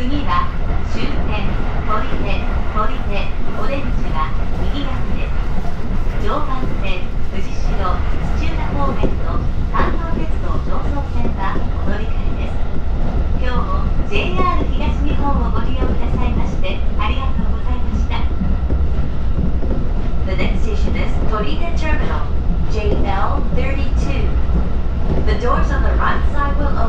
次は終点取手取手お出口は右側です常磐線藤代土浦方面と関東鉄道上層線はお乗り換えです今日も JR 東日本をご利用くださいましてありがとうございました The next station is Terminal JL32 The doors on the right side will open